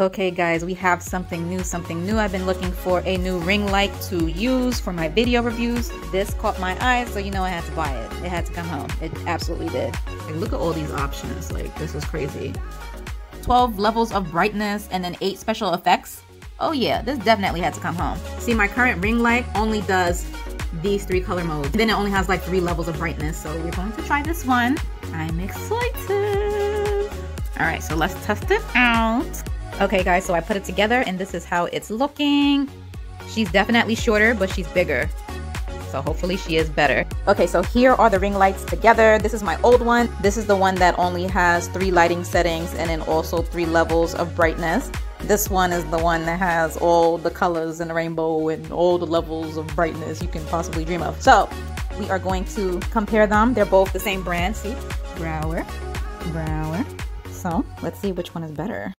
Okay guys, we have something new, something new. I've been looking for a new ring light to use for my video reviews. This caught my eye, so you know I had to buy it. It had to come home. It absolutely did. Like, look at all these options. Like, this is crazy. 12 levels of brightness and then 8 special effects. Oh yeah, this definitely had to come home. See, my current ring light only does these three color modes. Then it only has like three levels of brightness. So we're going to try this one. I'm excited. All right, so let's test it out. Okay guys, so I put it together and this is how it's looking. She's definitely shorter, but she's bigger. So hopefully she is better. Okay, so here are the ring lights together. This is my old one. This is the one that only has three lighting settings and then also three levels of brightness. This one is the one that has all the colors in the rainbow and all the levels of brightness you can possibly dream of. So we are going to compare them. They're both the same brand. See, Bower, Bower. So let's see which one is better.